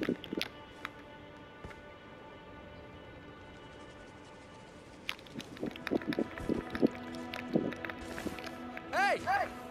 Hey! hey!